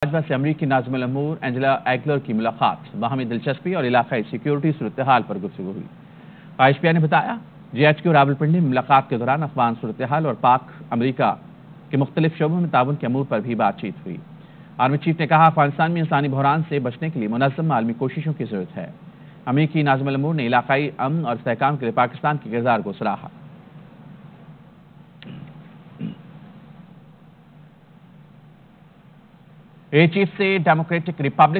भाजपा से अमरीकी नाजमल अमूर, एंजला एगलर की मुलाकात। बाहमी दिलचस्पी और इलाकाई सिक्योरिटी सूरत हाल पर गुफ्तु हुई। आयशपिया ने बताया जेएचक्यू रावलपिंडी में मुलाकात के दौरान अफगान सूरत हाल और पाक अमरीका के मुख्तलिफ़ शोबों में ताउन के अमूर पर भी बातचीत हुई। आर्मी चीफ ने कहा, अफ़गानिस्तान में इंसानी बहरान से बचने के लिए मुनजम आलमी कोशिशों की ज़रूरत है। अमरीकी नाजमल अमूर ने इलाकाई अमन और इसकाम के लिए पाकिस्तान के किरदार को सराहा। ए चीफ से डेमोक्रेटिक रिपब्लिक